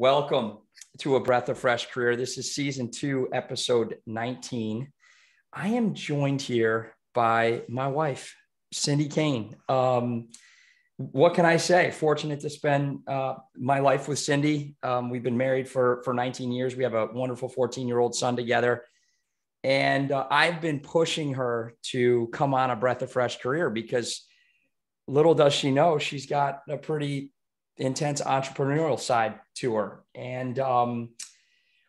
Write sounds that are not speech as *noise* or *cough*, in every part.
Welcome to A Breath of Fresh Career. This is season two, episode 19. I am joined here by my wife, Cindy Kane. Um, what can I say? Fortunate to spend uh, my life with Cindy. Um, we've been married for, for 19 years. We have a wonderful 14 year old son together. And uh, I've been pushing her to come on a breath of fresh career because little does she know she's got a pretty intense entrepreneurial side to her. And um,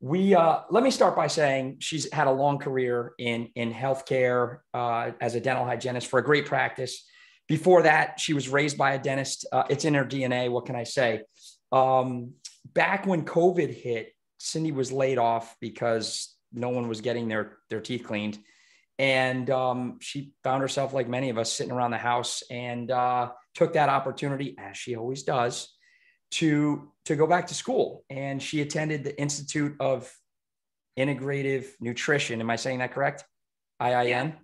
we uh, let me start by saying she's had a long career in in healthcare uh, as a dental hygienist for a great practice. Before that, she was raised by a dentist. Uh, it's in her DNA. What can I say? Um, back when COVID hit, Cindy was laid off because no one was getting their their teeth cleaned, and um, she found herself like many of us sitting around the house and uh, took that opportunity, as she always does, to to go back to school. And she attended the Institute of Integrative Nutrition. Am I saying that correct? IIN.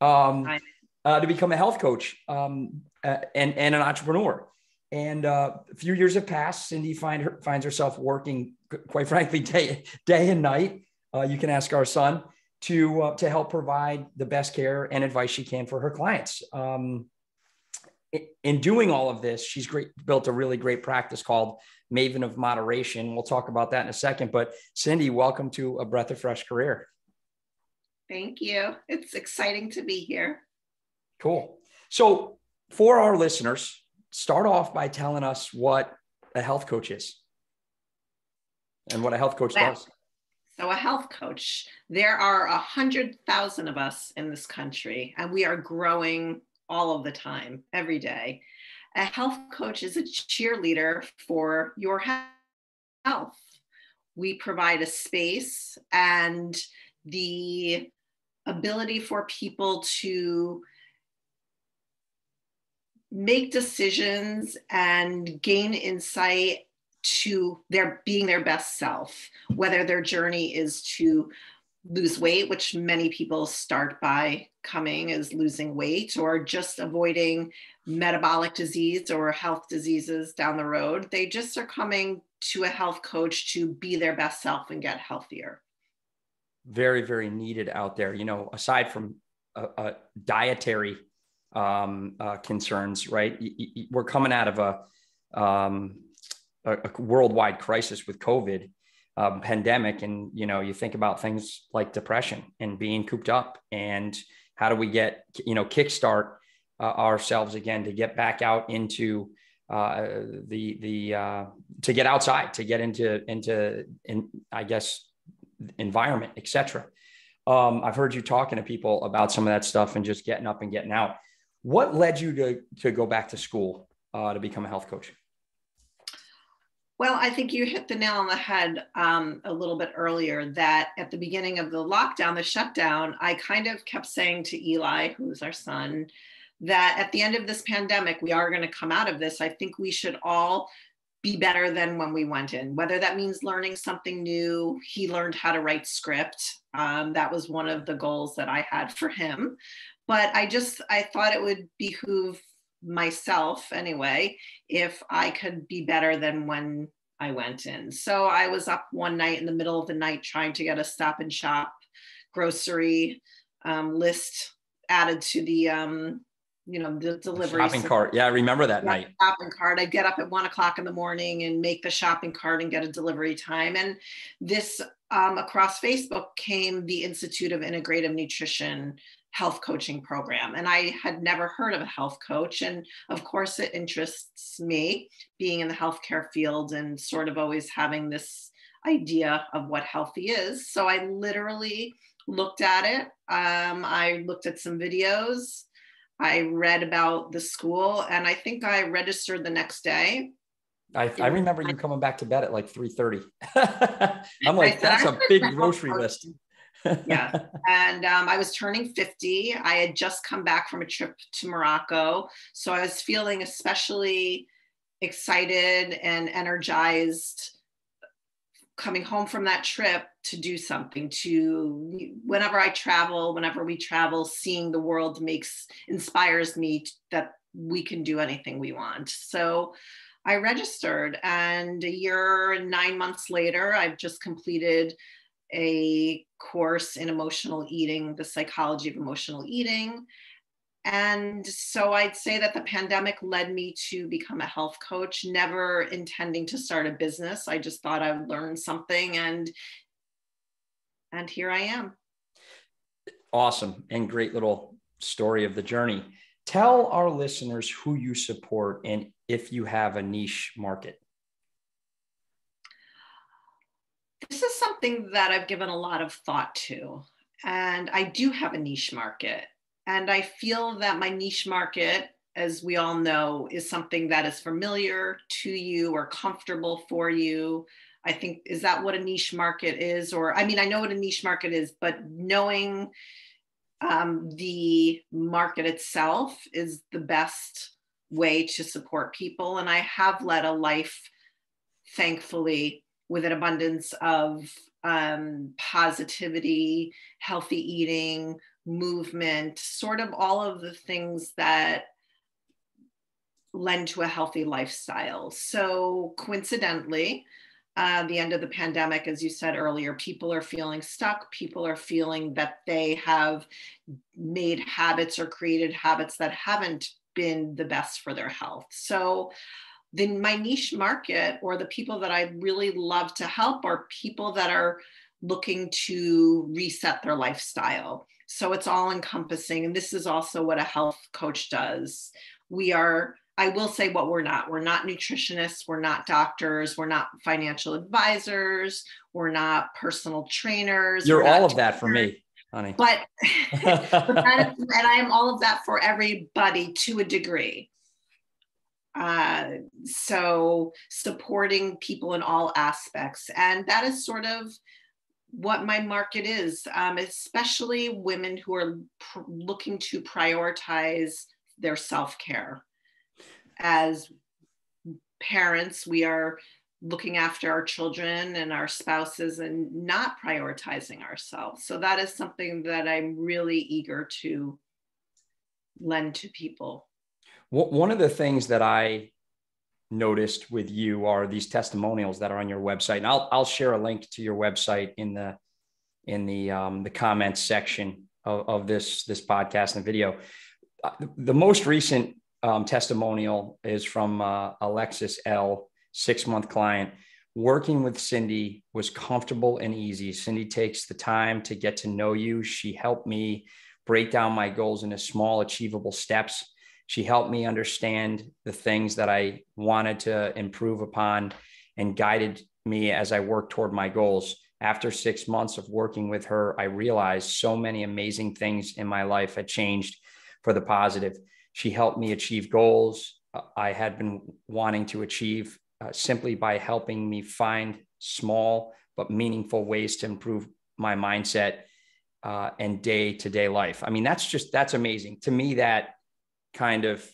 Yeah. Um, uh, to become a health coach um, uh, and and an entrepreneur. And uh, a few years have passed. Cindy find her, finds herself working, quite frankly, *laughs* day day and night. Uh, you can ask our son to uh, to help provide the best care and advice she can for her clients. Um, in doing all of this, she's great, built a really great practice called Maven of Moderation. We'll talk about that in a second. But Cindy, welcome to a breath of fresh career. Thank you. It's exciting to be here. Cool. So, for our listeners, start off by telling us what a health coach is and what a health coach does. So, a health coach, there are a hundred thousand of us in this country, and we are growing all of the time, every day. A health coach is a cheerleader for your health. We provide a space and the ability for people to make decisions and gain insight to their being their best self whether their journey is to lose weight, which many people start by coming as losing weight or just avoiding metabolic disease or health diseases down the road. They just are coming to a health coach to be their best self and get healthier. Very, very needed out there. You know, aside from uh, dietary um, uh, concerns, right? We're coming out of a, um, a, a worldwide crisis with COVID um, pandemic and you know you think about things like depression and being cooped up and how do we get you know kickstart uh, ourselves again to get back out into uh, the the uh, to get outside to get into into in I guess environment etc. Um, I've heard you talking to people about some of that stuff and just getting up and getting out. What led you to to go back to school uh, to become a health coach? Well, I think you hit the nail on the head um, a little bit earlier that at the beginning of the lockdown, the shutdown, I kind of kept saying to Eli, who's our son, that at the end of this pandemic, we are going to come out of this. I think we should all be better than when we went in, whether that means learning something new. He learned how to write script. Um, that was one of the goals that I had for him. But I just, I thought it would behoove myself anyway if I could be better than when I went in. So I was up one night in the middle of the night trying to get a stop and shop grocery um, list added to the um, you know the delivery shopping so, cart. Yeah, I remember that night. Shopping cart. I'd get up at one o'clock in the morning and make the shopping cart and get a delivery time. And this um, across Facebook came the Institute of Integrative Nutrition health coaching program. And I had never heard of a health coach. And of course, it interests me being in the healthcare field and sort of always having this idea of what healthy is. So I literally looked at it. Um, I looked at some videos. I read about the school and I think I registered the next day. I, I remember you *laughs* coming back to bed at like 3.30. *laughs* I'm like, that's a big grocery list yeah. And um, I was turning 50. I had just come back from a trip to Morocco. So I was feeling especially excited and energized coming home from that trip to do something to whenever i travel whenever we travel seeing the world makes inspires me that we can do anything we want so I registered. And a year and nine months later, I've just completed a course in emotional eating, the psychology of emotional eating. And so I'd say that the pandemic led me to become a health coach, never intending to start a business. I just thought I would learn something and and here I am. Awesome and great little story of the journey. Tell our listeners who you support and if you have a niche market. This is something that I've given a lot of thought to. And I do have a niche market. And I feel that my niche market, as we all know, is something that is familiar to you or comfortable for you. I think, is that what a niche market is? Or, I mean, I know what a niche market is, but knowing um, the market itself is the best way to support people. And I have led a life, thankfully, with an abundance of um, positivity, healthy eating, movement, sort of all of the things that lend to a healthy lifestyle. So, coincidentally, uh, the end of the pandemic, as you said earlier, people are feeling stuck. People are feeling that they have made habits or created habits that haven't been the best for their health. So, then my niche market or the people that I really love to help are people that are looking to reset their lifestyle. So it's all encompassing. And this is also what a health coach does. We are I will say what we're not. We're not nutritionists, we're not doctors, we're not financial advisors, we're not personal trainers. You're all of that for me, honey. But, but that is, and I am all of that for everybody to a degree. Uh, so supporting people in all aspects. And that is sort of what my market is, um, especially women who are pr- looking to prioritize their self care as parents, we are looking after our children and our spouses and not prioritizing ourselves. So that is something that I'm really eager to lend to people. One of the things that I noticed with you are these testimonials that are on your website, and I'll I'll share a link to your website in the in the um, the comments section of, of this this podcast and video. Uh, the most recent um, testimonial is from uh, Alexis L, six month client. Working with Cindy was comfortable and easy. Cindy takes the time to get to know you. She helped me break down my goals into small, achievable steps. She helped me understand the things that I wanted to improve upon and guided me as I worked toward my goals. After six months of working with her, I realized so many amazing things in my life had changed for the positive. She helped me achieve goals I had been wanting to achieve uh, simply by helping me find small but meaningful ways to improve my mindset uh, and day to day life. I mean, that's just, that's amazing. To me, that kind of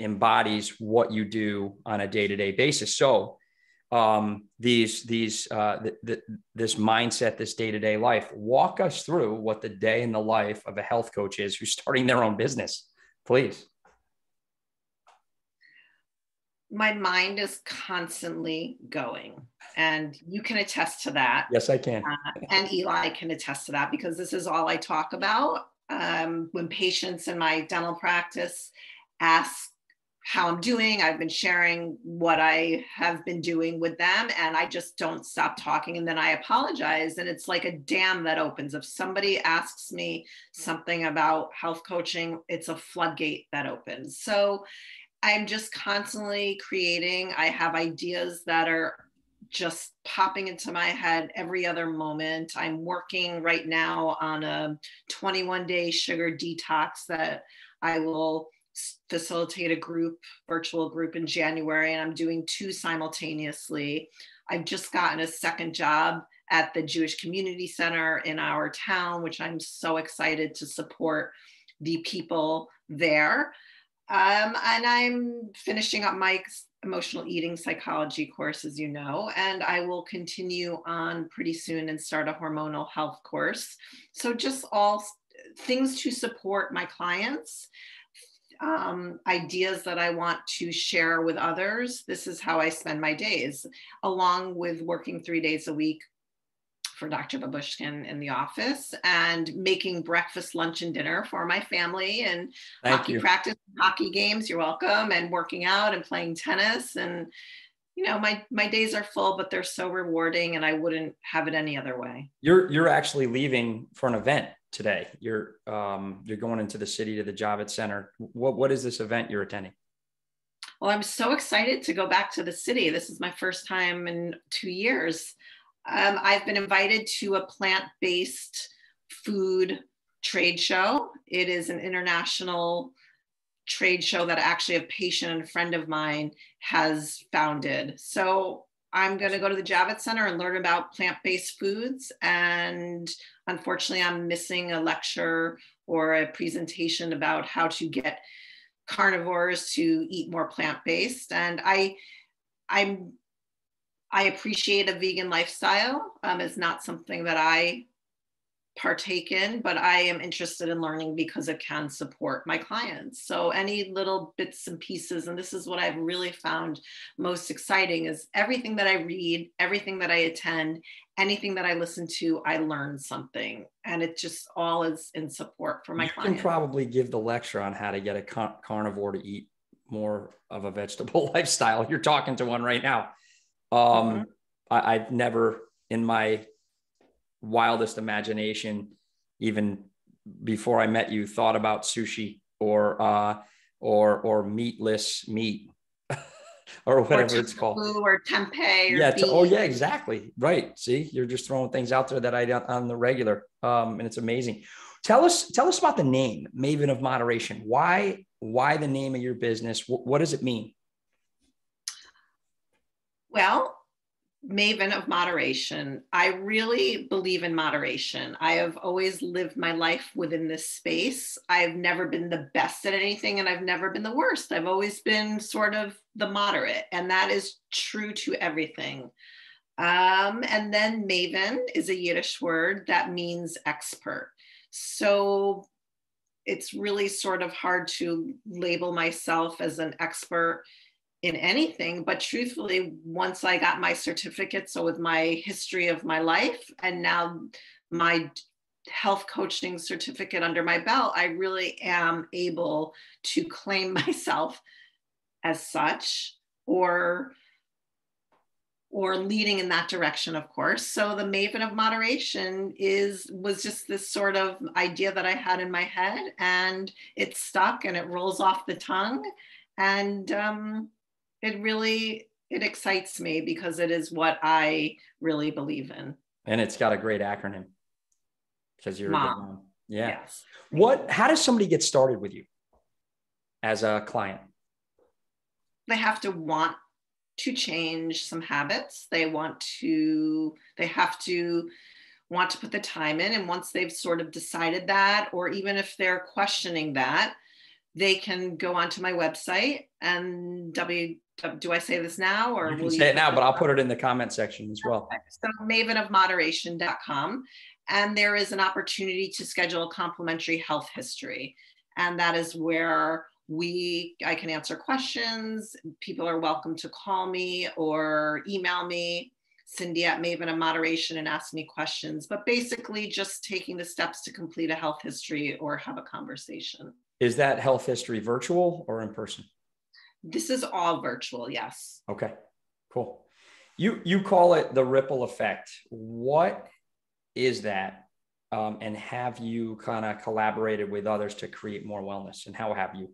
embodies what you do on a day to day basis. So, um, these these uh, th- th- this mindset, this day to day life. Walk us through what the day in the life of a health coach is who's starting their own business. Please. My mind is constantly going, and you can attest to that. Yes, I can. Uh, and Eli can attest to that because this is all I talk about. Um, when patients in my dental practice ask how I'm doing. I've been sharing what I have been doing with them, and I just don't stop talking. And then I apologize. And it's like a dam that opens. If somebody asks me something about health coaching, it's a floodgate that opens. So I'm just constantly creating. I have ideas that are just popping into my head every other moment. I'm working right now on a 21 day sugar detox that I will facilitate a group, virtual group in January, and I'm doing two simultaneously. I've just gotten a second job at the Jewish Community Center in our town, which I'm so excited to support the people there. Um, and I'm finishing up my emotional eating psychology course, as you know, and I will continue on pretty soon and start a hormonal health course. So, just all things to support my clients um, ideas that I want to share with others. This is how I spend my days, along with working three days a week for Dr. Babushkin in the office and making breakfast, lunch, and dinner for my family and Thank hockey you. practice, hockey games. You're welcome, and working out and playing tennis. And you know, my my days are full, but they're so rewarding, and I wouldn't have it any other way. You're you're actually leaving for an event today. You're um, you're going into the city to the Javits Center. What what is this event you're attending? Well, I'm so excited to go back to the city. This is my first time in two years. Um, I've been invited to a plant based food trade show. It is an international trade show that actually a patient and a friend of mine has founded. So I'm going to go to the Javits Center and learn about plant based foods. And unfortunately, I'm missing a lecture or a presentation about how to get carnivores to eat more plant based. And I, I'm I appreciate a vegan lifestyle. Um, it's not something that I partake in, but I am interested in learning because it can support my clients. So any little bits and pieces, and this is what I've really found most exciting is everything that I read, everything that I attend, anything that I listen to, I learn something. And it just all is in support for my clients. you clients. can probably give the lecture on how to get a car- carnivore to eat more of a vegetable *laughs* lifestyle. You're talking to one right now. Um, mm-hmm. I, I've never in my wildest imagination, even before I met you, thought about sushi or uh, or or meatless meat *laughs* or whatever or it's called. or tempeh or yeah oh yeah exactly. Right. See you're just throwing things out there that i don't on the regular. Um, and it's amazing. Tell us tell us about the name maven of moderation. Why why the name of your business? What does it mean well, maven of moderation. I really believe in moderation. I have always lived my life within this space. I've never been the best at anything and I've never been the worst. I've always been sort of the moderate, and that is true to everything. Um, and then maven is a Yiddish word that means expert. So it's really sort of hard to label myself as an expert in anything but truthfully once i got my certificate so with my history of my life and now my health coaching certificate under my belt i really am able to claim *laughs* myself as such or or leading in that direction of course. So the maven of moderation is was just this sort of idea that i had in my head and it stuck and it rolls off the tongue. And um, it really it excites me because it is what I really believe in. And it's got a great acronym because you're mom. mom. Yeah. Yes. What how does somebody get started with you as a client? They have to want to change some habits. They want to they have to want to put the time in and once they've sort of decided that or even if they're questioning that, they can go onto my website and w do I say this now or you can say it now, but I'll put it in the comment section as well. So mavenofmoderation.com. And there is an opportunity to schedule a complimentary health history. And that is where we I can answer questions. People are welcome to call me or email me, Cindy at Maven of Moderation, and ask me questions. But basically, just taking the steps to complete a health history or have a conversation. Is that health history virtual or in person? This is all virtual, yes. Okay, cool. You you call it the ripple effect. What is that? Um, and have you kind of collaborated with others to create more wellness? And how have you?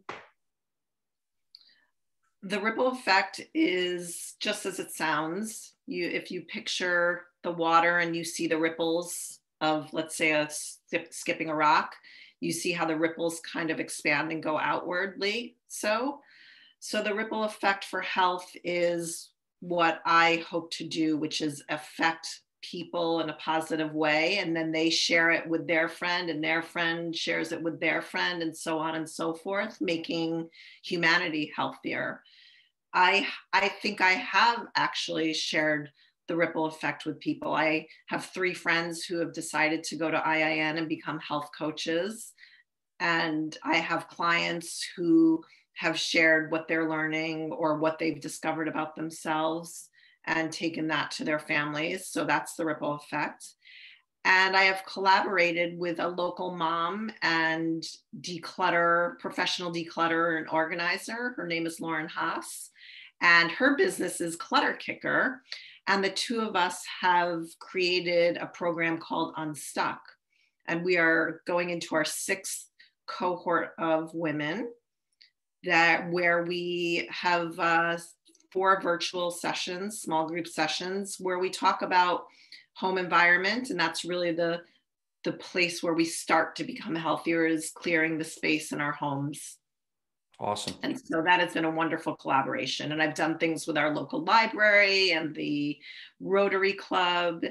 The ripple effect is just as it sounds. You if you picture the water and you see the ripples of let's say a skip, skipping a rock, you see how the ripples kind of expand and go outwardly. So so the ripple effect for health is what I hope to do, which is affect people in a positive way. And then they share it with their friend, and their friend shares it with their friend, and so on and so forth, making humanity healthier. I, I think I have actually shared the ripple effect with people. I have three friends who have decided to go to IIN and become health coaches And I have clients who have shared what they're learning or what they've discovered about themselves and taken that to their families. So that's the ripple effect. And I have collaborated with a local mom and declutter, professional declutter and organizer. Her name is Lauren Haas. And her business is Clutter Kicker. And the two of us have created a program called Unstuck. And we are going into our sixth cohort of women that where we have uh, four virtual sessions, small group sessions, where we talk about home environment. And that's really the, the place where we start to become healthier is clearing the space in our homes. Awesome. And so that has been a wonderful collaboration. And I've done things with our local library and the Rotary Club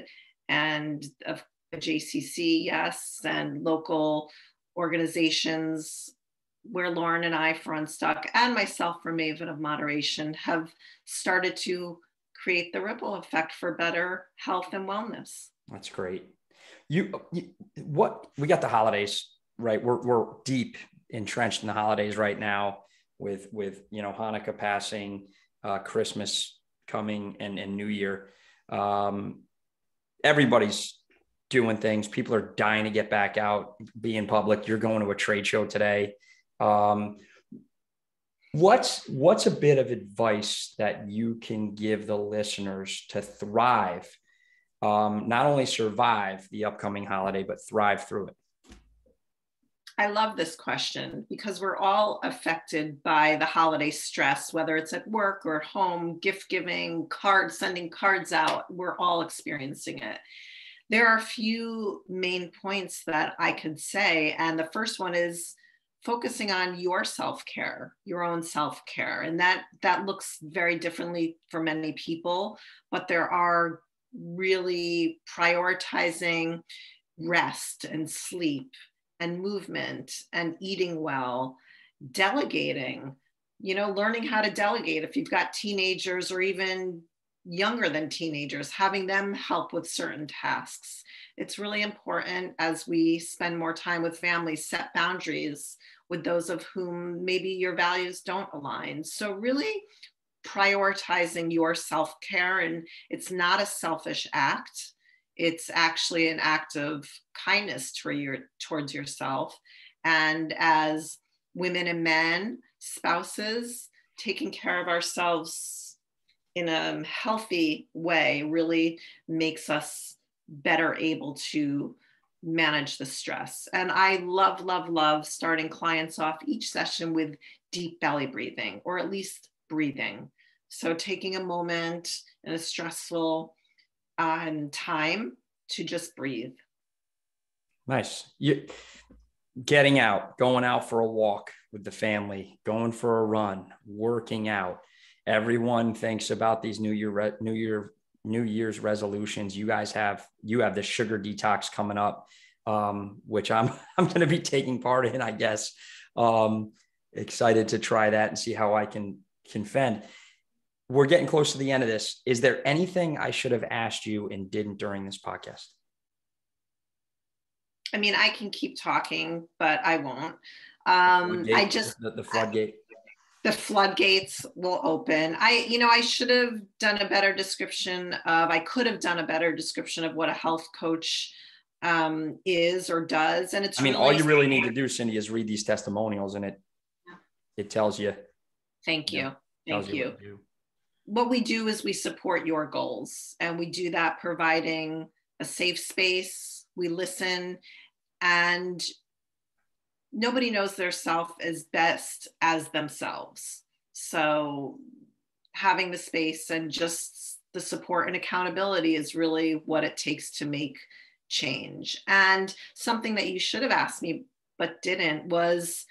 and of JCC, yes, and local organizations where Lauren and I for Unstuck and myself for Maven of Moderation have started to create the ripple effect for better health and wellness. That's great. You, you what we got the holidays right. We're we're deep entrenched in the holidays right now with with you know Hanukkah passing, uh, Christmas coming, and and New Year. Um, everybody's doing things. People are dying to get back out, be in public. You're going to a trade show today. Um, what's what's a bit of advice that you can give the listeners to thrive, um, not only survive the upcoming holiday, but thrive through it? I love this question because we're all affected by the holiday stress, whether it's at work or at home, gift giving, cards, sending cards out. We're all experiencing it. There are a few main points that I could say. And the first one is focusing on your self-care your own self-care and that that looks very differently for many people but there are really prioritizing rest and sleep and movement and eating well, delegating, you know, learning how to delegate. If you've got teenagers or even younger than teenagers, having them help with certain tasks. It's really important as we spend more time with families, set boundaries with those of whom maybe your values don't align. So, really prioritizing your self care, and it's not a selfish act it's actually an act of kindness toward your, towards yourself. And as women and men, spouses, taking care of ourselves in a healthy way really makes us better able to manage the stress. And I love, love, love starting clients off each session with deep belly breathing, or at least breathing. So taking a moment in a stressful on time to just breathe. Nice. You getting out, going out for a walk with the family, going for a run, working out. Everyone thinks about these New Year, New Year, New Year's resolutions. You guys have you have the sugar detox coming up, um, which I'm *laughs* I'm going to be taking part in. I guess. Um, excited to try that and see how I can can fend we're getting close to the end of this. Is there anything I should have asked you and didn't during this podcast? I mean, I can keep talking, but I won't. Um, I just the, the floodgate. The floodgates will open. I, you know, I should have done a better description of. I could have done a better description of what a health coach um, is or does, and it's. I mean, really all you really need to do, Cindy, is read these testimonials, and it it tells you. Thank you. you know, Thank you. you what we do is we support your goals and we do that providing a safe space we listen and nobody knows their self as best as themselves. So having the space and just the support and accountability is really what it takes to make change. And something that you should have asked me but didn't was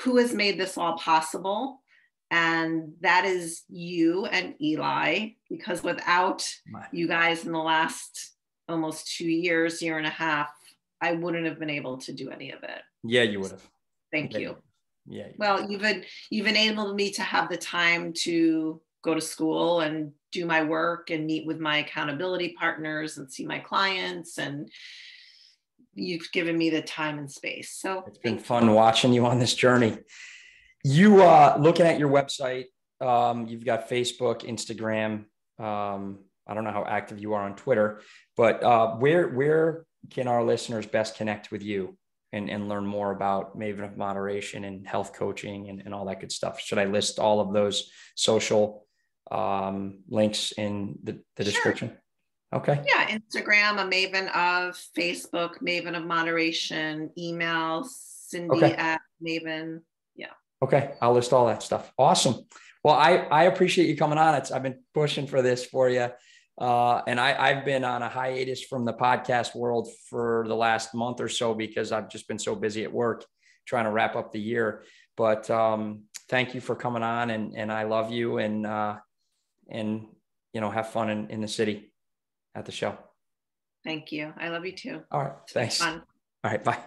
who has made this all possible? And that is you and Eli, because without you guys in the last almost two years, year and a half, I wouldn't have been able to do any of it. Yeah, you would have. Thank yeah. you. Yeah. Well, you've been, you've enabled me to have the time to go to school and do my work and meet with my accountability partners and see my clients and you've given me the time and space. So it's been fun watching you on this journey. You uh, looking at your website, um, you've got Facebook, Instagram. Um, I don't know how active you are on Twitter, but uh, where where can our listeners best connect with you and, and learn more about Maven of Moderation and health coaching and, and all that good stuff? Should I list all of those social um, links in the, the sure. description? Okay. Yeah, Instagram, a Maven of, Facebook, Maven of Moderation, email, Cindy okay. at Maven. Yeah. Okay, I'll list all that stuff. Awesome. Well, I I appreciate you coming on. It's I've been pushing for this for you. Uh, and I, I've been on a hiatus from the podcast world for the last month or so because I've just been so busy at work trying to wrap up the year. But um, thank you for coming on, and and I love you, and uh, and you know have fun in, in the city at the show. Thank you. I love you too. All right. Thanks. All right. Bye.